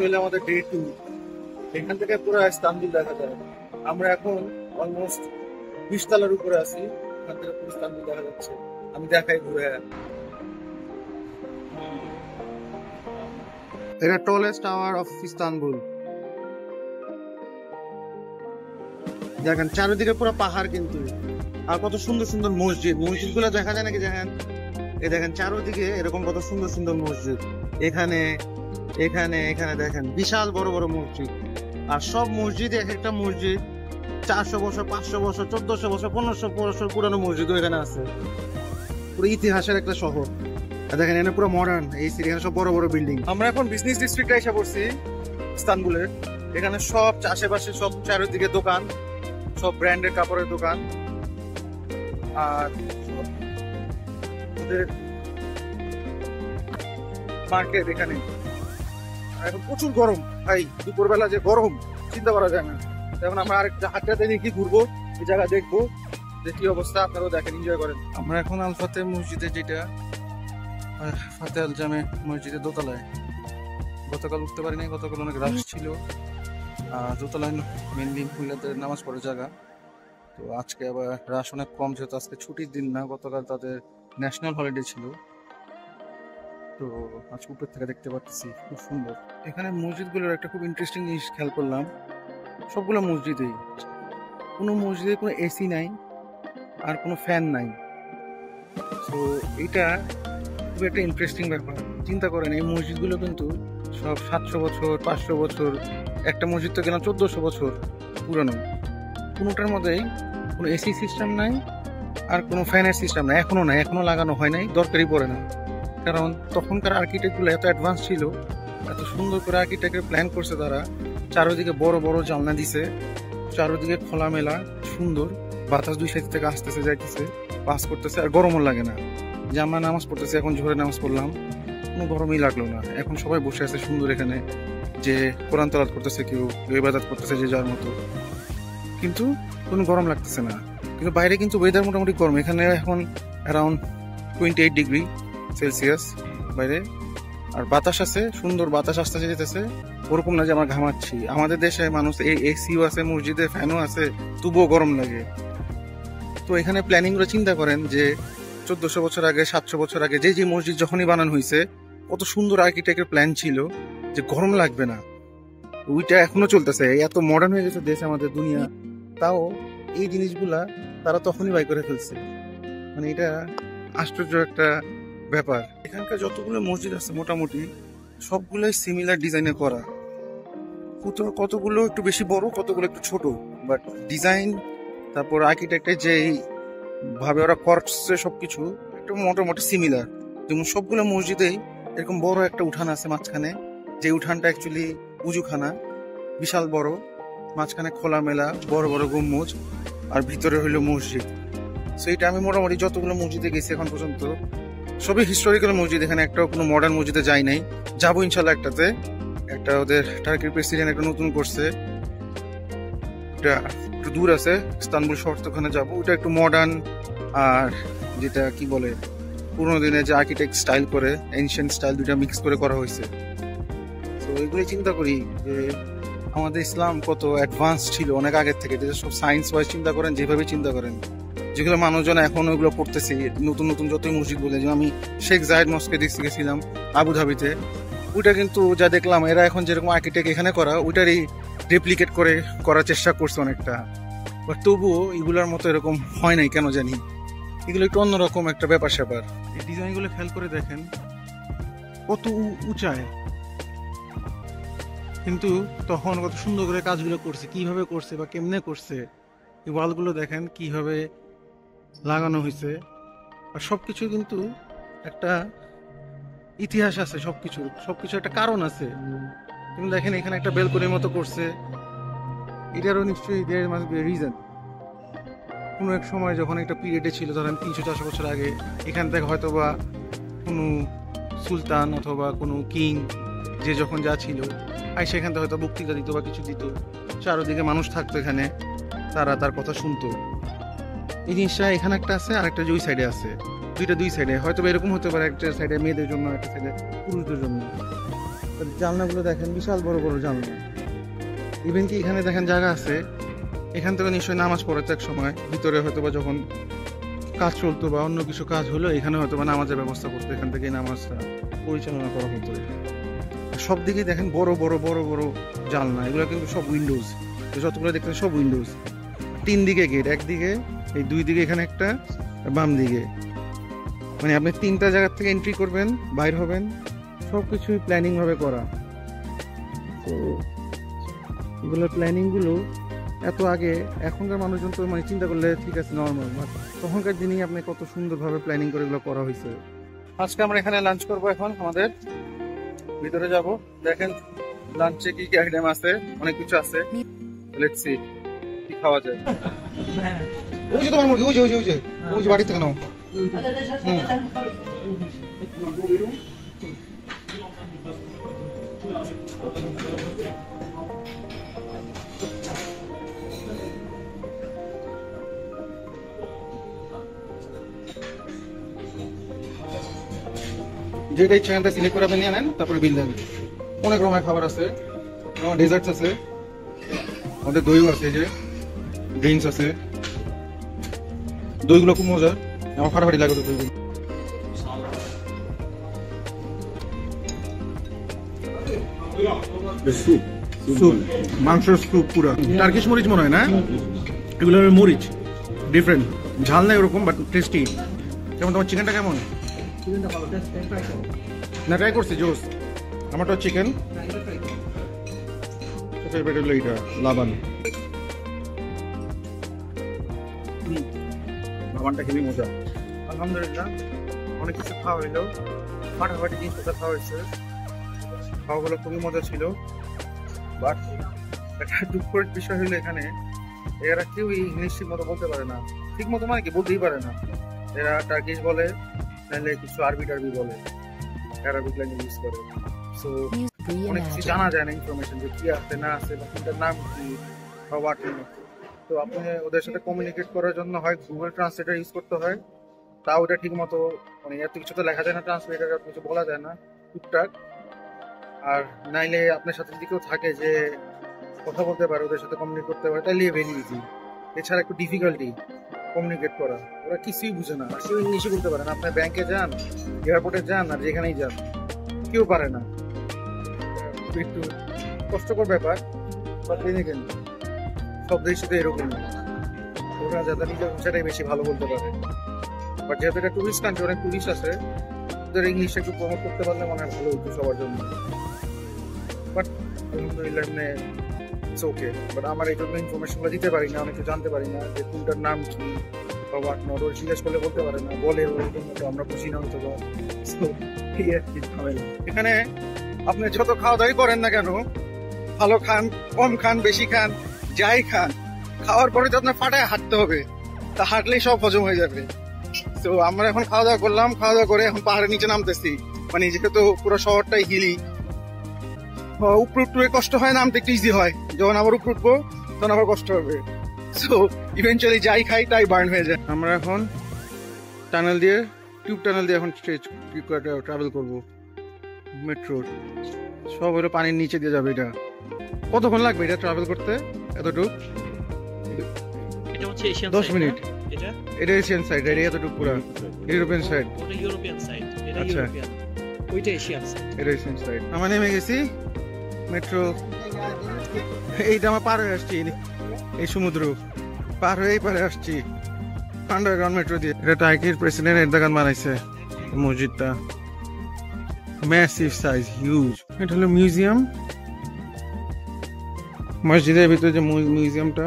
আজকে হলো আমাদের ডে টু এখান থেকে পুরো দেখা যায় আমরা এখন অলমোস্ট বিশ উপরে আছি। এখান থেকে পুরো দেখা যাচ্ছে। আমি দেখাই ঘুরে। এটা টলেস্ট টাওয়ার অফ ইস্তানবুল। দেখেন, চারিদিকে পুরো পাহাড় কিন্তু। আর কত সুন্দর সুন্দর মসজিদ। মসজিদগুলো দেখা যায় নাকি? দেখেন, এই দেখেন, চারিদিকে এরকম কত সুন্দর সুন্দর মসজিদ। এখানে এখানে এখানে দেখেন, বিশাল বড় বড় মসজিদ। আর সব মসজিদ এক একটা মসজিদ, চারশো বছর, পাঁচশো বছর, চোদ্দশো বছর, পনেরোশো বছর পুরানো মসজিদও এখানে আছে। পুরো ইতিহাসের একটা শহর। দেখেন, এখানে পুরো মডার্ন এই এখানে সব বড় বড় বিল্ডিং আমরা এখন বিজনেস ডিস্ট্রিক্টে এসে পড়ছি, ইস্তানবুলের। এখানে সব আশেপাশে সব চারিদিকে দোকান, সব ব্র্যান্ডের কাপড়ের দোকান। আর মার্কেট এখানে। এখন প্রচুর গরম, ভাই, দুপুরবেলা যে গরম, চিন্তা করা যায় না। এখন আমরা আরেকটা হাটটাতে কি ঘুরবো, এই জায়গা দেখব, যে কি অবস্থা, আপনারাও দেখেন এনজয় করেন। আমরা এখন আলফাতে মসজিদে যেটা ফাতে আল জামে মসজিদের দোতলায়। গতকাল উঠতে পারিনি, গতকাল অনেক রাশ ছিল। দোতলায় মেনলি মহিলাদের নামাজ পড়ার জায়গা। তো আজকে আবার রাশ অনেক কম, যেহেতু আজকে ছুটির দিন না, গতকাল তাদের ন্যাশনাল হলিডে ছিল। তো আজকে উপর থেকে দেখতে পাচ্ছি, খুব সুন্দর। এখানে মসজিদগুলোর একটা খুব ইন্টারেস্টিং জিনিস খেয়াল করলাম। সবগুলো মসজিদেই। কোনো মসজিদে কোনো এসি নাই, আর কোনো ফ্যান নাই। তো এটা খুব একটা ইন্টারেস্টিং ব্যাপার। চিন্তা করেন, এই মসজিদগুলো কিন্তু সব সাতশো বছর, পাঁচশো বছর, একটা মসজিদ তো গেলাম চোদ্দশো বছর পুরানো। কোনোটার মধ্যেই কোনো এসি সিস্টেম নাই, আর কোনো ফ্যানের সিস্টেম নাই। এখনও নাই, এখনও লাগানো হয় নাই, দরকারই পড়ে না। কারণ তখনকার আর্কিটেক্টগুলো এত অ্যাডভান্স ছিল, এত সুন্দর করে আর্কিটেক্টের প্ল্যান করছে তারা, চারোদিকে বড় বড় জানলা দিছে, চারিদিকে খোলামেলা, সুন্দর, বাতাস দুই সাইড থেকে আসতেছে, যাইতেছে পাস করতেছে, আর গরমও লাগে না। আমরা নামাজ পড়তেছি, এখন ঝোরে নামাজ পড়লাম, কোনো গরমই লাগল না। এখন সবাই বসে আছে সুন্দর এখানে, যে কোরআন তলাত করতেছে, কেউ কেউ ইবাদত করতেছে যে যার মতো। কিন্তু কোনো গরম লাগতেছে না। কিন্তু বাইরে কিন্তু ওয়েদার মোটামুটি গরম। এখানে এখন around twenty eight degree Celsius বাইরে। আর বাতাস আছে, সুন্দর বাতাস আসতে যেতেছে। ওরকম না যে আমরা ঘামাচ্ছি। আমাদের দেশে মানুষ এই এসিও আছে, মসজিদে ফ্যানও আছে, তবুও গরম লাগে। তো এখানে প্ল্যানিংগুলো চিন্তা করেন যে, চোদ্দশো বছর আগে, সাতশো বছর আগে যে যে মসজিদ যখনই বানানো হয়েছে, কত সুন্দর আর্কিটেক্টের প্ল্যান ছিল যে গরম লাগবে না। ওইটা এখনও চলতেছে। এত মডার্ন হয়ে গেছে দেশ, আমাদের দুনিয়া। তাও এই জিনিসগুলা তারা তখনই বাই করে ফেলছে। মানে এটা আশ্চর্য একটা ব্যাপার। এখানকার যতগুলো মসজিদ আছে মোটামুটি, সবগুলোই সিমিলার ডিজাইনে করা। কত কতগুলো একটু বেশি বড়, কতগুলো একটু ছোট। বাট ডিজাইন তারপর আর্কিটেক্টের যে ভাবে ওরা করছে সবকিছু, একটু মোটামুটি সিমিলার যেমন সবগুলো মসজিদেই এরকম বড় একটা উঠান আছে মাঝখানে। যে উঠানটা অ্যাকচুয়ালি উজুখানা, বিশাল বড়। মাঝখানে খোলামেলা, বড় বড় গম্বুজ, আর ভিতরে হইল মসজিদ। সো এটা আমি মোটামুটি যতগুলো মসজিদে গেছি এখন পর্যন্ত সবই হিস্টোরিক্যাল মসজিদ, এখানে একটা কোনো মডার্ন মসজিদে যাই নাই। যাব ইনশাল্লাহ একটাতে। একটা ওদের টার্কির প্রেসিডেন্ট একটা নতুন করছে। এটা একটু দূর আছে, ইস্তানবুল শহর তো ওখানে যাব। ওটা একটু মডার্ন আর যেটা কি বলে, পুরোনো দিনে যে আর্কিটেক্ট স্টাইল করে এনশিয়েন্ট স্টাইল দুইটা মিক্স করে করা হয়েছে। তো এগুলোই চিন্তা করি যে আমাদের ইসলাম কত অ্যাডভান্স ছিল, অনেক আগের থেকে। যে সব সায়েন্স ওয়াইজ চিন্তা করেন, যেভাবে চিন্তা করেন। যেগুলো মানুষজন এখন ওইগুলো করতেছে, নতুন নতুন যতই মসজিদ বলে যে আমি শেখ জাহেদ মস্কে দেখতে গেছিলাম আবুধাবিতে, ওইটা কিন্তু যা দেখলাম, এরা এখন যেরকম আর্কিটেক্ট এখানে করা, ওইটারই রেপ্লিকেট করে, করার চেষ্টা করছে অনেকটা। বাট তবুও এগুলোর মতো এরকম হয় নাই, কেন জানি? এগুলো একটু অন্যরকম একটা ব্যাপার স্যাপার। এই ডিজাইনগুলো খেয়াল করে দেখেন, কত উঁচায়। কিন্তু তখন কত সুন্দর করে কাজগুলো করছে, কীভাবে করছে বা কেমনে করছে, এই ওয়ালগুলো দেখেন, কীভাবে লাগানো হয়েছে। আর সবকিছু কিন্তু একটা ইতিহাস আছে সবকিছু সবকিছু একটা কারণ আছে। তুমি দেখেন এখানে একটা বেলকনির মতো করছে। এটারও নিশ্চয়ই দেয়ার মাস্ট বি রিজন কোনো এক সময় যখন একটা পিরিয়ডে ছিল, ধরেন তিনশো চারশো বছর আগে, এখান থেকে হয়তো বা কোনো সুলতান অথবা কোনো কিং যে যখন যা ছিল আর সেখান থেকে হয়তো বক্তৃতা দিত বা কিছু দিত। চারোদিকে মানুষ থাকতো এখানে, তারা তার কথা শুনতো। এই জিনিসটা এখানে একটা আছে, আর একটা ওই সাইডে আছে। দুইটা দুই সাইডে হয়তো এরকম হতে পারে একটা সাইডে মেয়েদের জন্য, একটা সাইডে পুরুষদের জন্য। জানলাগুলো দেখেন, বিশাল বড় বড় জানলা। ইভেন কি এখানে দেখেন জায়গা আছে, এখান থেকে নিশ্চয়ই নামাজ পড়েছে এক সময়। ভিতরে হয়তো বা যখন কাজ চলতো বা অন্য কিছু কাজ হলো, এখানে হয়তো বা নামাজের ব্যবস্থা করতো। এখান থেকে নামাজটা পরিচালনা করা হতো। সব দিকে দেখেন বড় বড় বড় বড় জানলা। এগুলো কিন্তু সব উইন্ডোজ যতগুলো দেখতে সব উইন্ডোজ তিন দিকে গেট একদিকে এই দুই দিকে এখানে একটা বাম দিকে। মানে আপনি তিনটা জায়গা থেকে এন্ট্রি করবেন, বাইর হবেন সব কিছুই প্ল্যানিং ভাবে করা। তো এগুলো প্ল্যানিংগুলো এত আগে, এখনকার মানুষজন তো মানে চিন্তা করলে ঠিক আছে নর্মাল তখনকার দিনেই আপনি কত সুন্দরভাবে প্ল্যানিং করে এগুলো করা হয়েছে। আজকে আমরা এখানে লাঞ্চ করব এখন, আমাদের। ভিতরে যাব। দেখেন লাঞ্চে কি কি আইটেম আছে, অনেক কিছু আছে। লেটস সি কি খাওয়া যায়। ওই যে তোমার মুরগি ওই যে ওই যে ওই যে ওই যে বাড়ি থেকে নাও হুম। যেটা ইচ্ছা এখানটা সিলেক্ট করে আপনি নিয়ে নেন তারপরে বিল দেন অনেক রকমের খাবার আছে ডেজার্টস আছে আমাদের দইও আছে এই যে ড্রিঙ্কস আছে দইগুলো খুব মজার। আমার ফাটাফাটি লাগে দইগুলো। মাংসের স্যুপ পুরো। টার্কিশ মরিচ মনে হয় না? এগুলো মরিচ। ডিফারেন্ট ঝাল নেই ওরকম বাট টেস্টি যেমন তোমার চিকেনটা কেমন? না ট্রাই করছি জোস। আমারটা চিকেন ফেভারিট হলো এইটা লাবান। লাবানটা খুবই মজা। আলহামদুলিল্লাহ অনেক কিছু খাওয়া হইল। ফাটাফাটি জিনিসপত্র খাওয়া হয়েছে। খাওয়াগুলো খুবই মজা ছিল। বাট একটা দুঃখের বিষয় হলো এখানে এরা কেউ ইংলিশ ঠিক মতো বলতে পারে না। ঠিক মতো মানে কি? বলতেই পারে না। এরা টার্কিশ বলে নাহলে কিছু আরবি টারবি বলে। অ্যারাবিক ল্যাঙ্গুয়েজ ইউজ করে। সো অনেক কিছু জানা যায় না ইনফরমেশন যে কি আছে না আছে বা কোনটার নাম কি বা হোয়াট তো আপনি ওদের সাথে কমিউনিকেট করার জন্য হয় গুগল ট্রান্সলেটার ইউজ করতে হয়। তা ওটা ঠিক মতো মানে এত কিছু তো লেখা যায় না ট্রান্সলেটার কিছু বলা যায় না টুকটাক। আর নাইলে আপনার সাথে যদি কেউ থাকে যে কথা বলতে পারে, ওদের সাথে কমিউনিকেট করতে পারে, তাহলে ভেরি ইজি এছাড়া একটু ডিফিকাল্টি কমিউনিকেট করা। ওরা কিছুই বুঝে না। আর কেউ ইংলিশে বলতে পারে না। আপনি ব্যাংকে যান এয়ারপোর্টে যান, আর যেখানেই যান, কেউ পারে না। একটু কষ্টকর ব্যাপার বাট কেন দেশে তো এরকম ওরা যাদের নিজের ভাষাটাই বেশি ভালো বলতে পারে। বাট যেহেতু এটা টুরিস্ট কান্ট্রি অনেক টুরিস্ট আছে, ওদের ইংলিশ একটু প্রমোট করতে পারলে মনে ভালো হতো সবার জন্য। বাট এমনি ইটস ওকে বাট আমার এই জন্য ইনফরমেশনগুলো দিতে পারি না অনেকে জানতে পারি না যে কোনটার নাম কি, বা হোয়াট নট ওর জিজ্ঞেস করলে বলতে পারে না, বলে ওর জন্য আমরা বুঝি না হয়তো বা। এখানে আপনি যত খাওয়া দাওয়াই করেন না কেন, ভালো খান, কম খান, বেশি খান যাই খান, খাওয়ার পরে তো আপনার ফাটায় হাঁটতে হবে। তা হাঁটলেই সব হজম হয়ে যাবে। তো আমরা এখন খাওয়া দাওয়া করলাম, খাওয়া দাওয়া করে এখন পাহাড়ের নিচে নামতেছি। মানে যেহেতু পুরো শহরটাই হিলি। উপরে উঠতে কষ্ট হয় নামতে একটু ইজি হয়। যখন আবার উপরে উঠবো, তখন আবার কষ্ট হবে। সো ইভেনচুয়ালি যাই খাই, তাই বার্ন হয়ে যায়। আমরা এখন টানেল দিয়ে টিউব টানেল দিয়ে এখন স্ট্রেচ ট্রাভেল করব? মেট্রোর সব হলো পানির নিচে দিয়ে যাবে এটা। কতক্ষণ লাগবে এটা ট্রাভেল করতে? এতটুকু? এটা হচ্ছে এশিয়ান মিনিট। এটা? এটা এশিয়ান সাইড এটা এতটুকু পুরো। ইউরোপিয়ান সাইড ওটা ইউরোপিয়ান সাইড এটা আচ্ছা। ইউরোপিয়ান ওইটা এশিয়ান সাইড এটা এশিয়ান সাইড আমরা নেমে গেছি মেট্রো এইটা আমরা পার হয়ে আসছি এই সমুদ্র। পার হয়ে পারে আসছি। আন্ডারগ্রাউন্ড মেট্রো দিয়ে। এটা টার্কির প্রেসিডেন্ট এরদোগান বানাইছে মসজিদটা। ম্যাসিভ সাইজ হিউজ এটা হলো মিউজিয়াম মসজিদের ভিতরে যে মিউ- মিউজিয়ামটা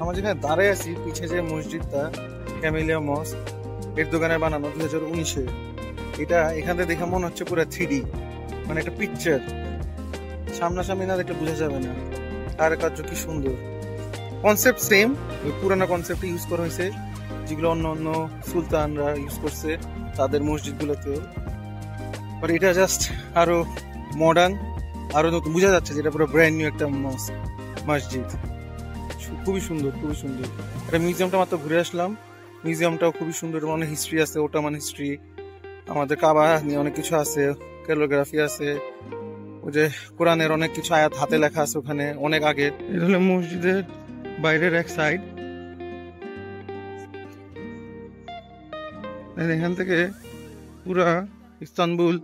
আমরা দাঁড়ায় আছি, পিছে যে মসজিদটা ক্যামেলিয়া মস এর দোকানে বানানো দুই হাজার উনিশে এটা এখান থেকে দেখে মনে হচ্ছে পুরো থ্রি মানে একটা পিকচার সামনাসামনি না দেখলে বোঝা যাবে না। আর কার্য কি সুন্দর। কনসেপ্ট সেম ওই পুরানো কনসেপ্ট ইউজ করা হয়েছে, যেগুলো অন্য অন্য সুলতানরা ইউজ করছে তাদের মসজিদগুলোতেও বাট এটা জাস্ট আরও মডার্ন আরও নতুন বোঝা যাচ্ছে যেটা পুরো ব্র্যান্ড নিউ একটা মস- মসজিদ। খুবই সুন্দর খুবই সুন্দর। এটা মিউজিয়ামটা মাত্র ঘুরে আসলাম। মিউজিয়ামটাও খুবই সুন্দর অনেক হিস্ট্রি আছে, ওটামান হিস্ট্রি আমাদের কাবা নিয়ে অনেক কিছু আছে ক্যালোগ্রাফি আছে, ওই যে কোরআনের অনেক কিছু আয়াত হাতে লেখা আছে ওখানে, অনেক আগে। এটা হলো মসজিদের বাইরের এক সাইড এখান থেকে পুরা ইস্তানবুল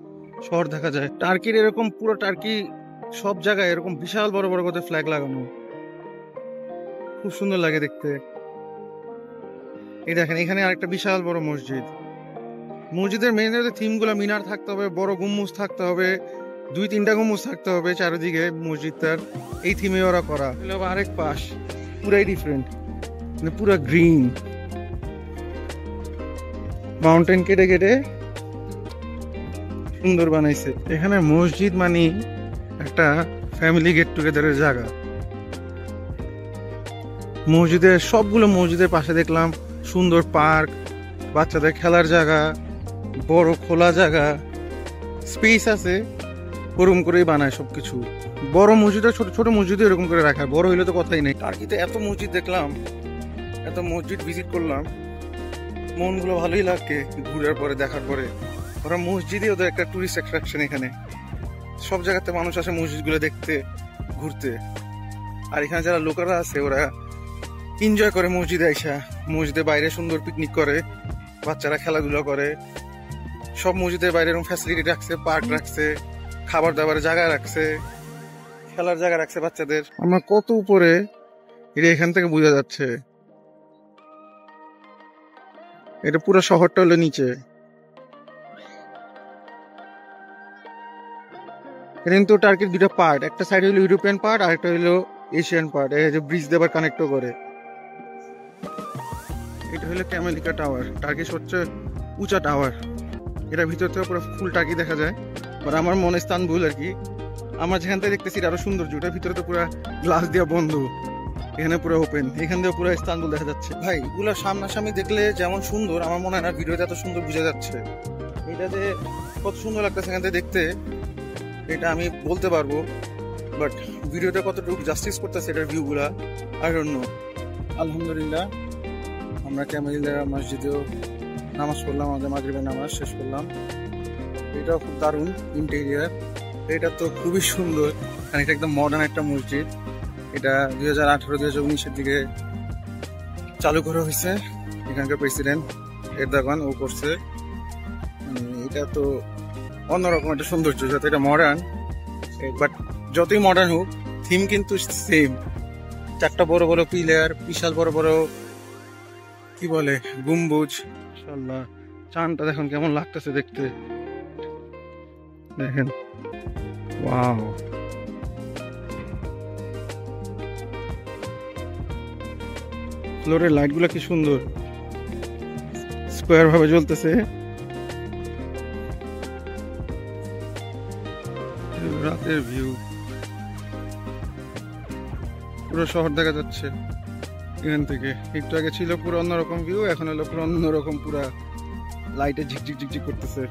শহর দেখা যায়। টার্কির এরকম পুরো টার্কি সব জায়গায় এরকম বিশাল বড় বড় করে ফ্ল্যাগ লাগানো। খুব সুন্দর লাগে দেখতে। এই দেখেন, এখানে আরেকটা বিশাল বড় মসজিদ। মসজিদের মেন থিমগুলো মিনার থাকতে হবে বড় গুম্বুজ থাকতে হবে দুই তিনটা গুম্বুজ থাকতে হবে চারিদিকে মসজিদটার। এই থিমে ওরা করা। আরেক পাশ। পুরাই ডিফারেন্ট মানে পুরা গ্রিন মাউন্টেন কেটে কেটে সুন্দর বানাইছে। এখানে মসজিদ মানে একটা ফ্যামিলি গেট টুগেদারের জায়গা। মসজিদের সবগুলো মসজিদের পাশে দেখলাম সুন্দর পার্ক বাচ্চাদের খেলার জায়গা। বড় খোলা জায়গা স্পেস আছে ওরকম করেই বানায় সবকিছু। বড় মসজিদ ছোট ছোট মসজিদও এরকম করে রাখা, বড় হইলে তো কথাই নেই। টার্কিতে এত মসজিদ দেখলাম, এত মসজিদ ভিজিট করলাম, মনগুলো ভালোই লাগে ঘুরার পরে, দেখার পরে। ওরা মসজিদই ওদের একটা টুরিস্ট অ্যাট্রাকশন এখানে। সব জায়গাতে মানুষ আসে মসজিদগুলো দেখতে, ঘুরতে। আর এখানে যারা লোকালরা আছে, ওরা এনজয় করে মসজিদে আইসা। মসজিদে বাইরে সুন্দর পিকনিক করে, বাচ্চারা খেলাধুলা করে। সব মসজিদের বাইরে এরকম ফ্যাসিলিটি রাখছে পার্ক রাখছে, খাবার দাবারের জায়গা রাখছে, খেলার জায়গা রাখছে বাচ্চাদের। আমরা কত উপরে এটা এখান থেকে বোঝা যাচ্ছে। এটা পুরো শহরটা হলো নিচে। কিন্তু টার্কির দুটো পার্ট একটা সাইড হলো ইউরোপিয়ান পার্ট আর একটা হলো এশিয়ান পার্ট এই যে ব্রিজ দেবার কানেক্টও করে। এটা হলো ক্যামেলিকা টাওয়ার টার্কির সবচেয়ে উঁচা টাওয়ার এটা ভিতর থেকে পুরো টার্কি দেখা যায়? বাট আমার মনে ইস্তানবুল আর কি। আমার যেখান থেকে দেখতেছি এটা আরও সৌন্দর্য, এটার ভিতরে তো পুরো গ্লাস দিয়ে বন্ধ। এখানে পুরো ওপেন এখান দিয়ে পুরো ইস্তানবুল দেখা যাচ্ছে। ভাই, এগুলো সামনাসামনি দেখলে যেমন সুন্দর, আমার মনে হয় না ভিডিওতে এত সুন্দর বোঝা যাচ্ছে। এটা যে কত সুন্দর লাগতেছে এখান থেকে দেখতে, এটা আমি বলতে পারব। বাট ভিডিওটা কতটুকু জাস্টিস করতেছে এটার ভিউগুলা আর অন্য আলহামদুলিল্লাহ, আমরা ক্যামেলিলা মসজিদেও নামাজ পড়লাম, আমাদের মাগরিবের নামাজ শেষ করলাম। এটাও খুব দারুণ ইন্টেরিয়ার এটা তো খুবই সুন্দর কারণ এটা একদম মডার্ন একটা মসজিদ। এটা দুই হাজার আঠারো, দুই হাজার উনিশের দিকে চালু করা হয়েছে, এখানকার প্রেসিডেন্ট এরদাগান ও করছে। এটা তো অন্যরকম একটা সৌন্দর্য, যাতে এটা মডার্ন বাট যতই মডার্ন হোক থিম কিন্তু সেম চারটা বড় বড় পিলার বিশাল বড় বড়, কি বলে, গম্বুজ ইনশাল্লাহ চানটা দেখুন কেমন লাগতেছে দেখতে। দেখেন। ওয়াও। ফ্লোরের লাইটগুলো কি সুন্দর। স্কোয়ার ভাবে জ্বলতেছে। রাতের ভিউ। পুরো শহর দেখা যাচ্ছে। এখান থেকে। একটু আগে ছিল পুরো অন্যরকম ভিউ এখন হলো পুরো অন্যরকম, পুরা লাইটে ঝিকঝিক ঝিকঝিক করতেছে।